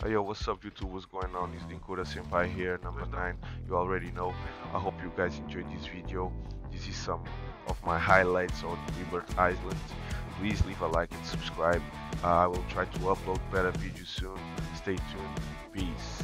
Hey yo, what's up YouTube, what's going on? It's Dinkura Senpai here, number 9. You already know. I hope you guys enjoyed this video. This is some of my highlights on Rebirth Island. Please leave a like and subscribe. Uh, I will try to upload better videos soon. Stay tuned. Peace.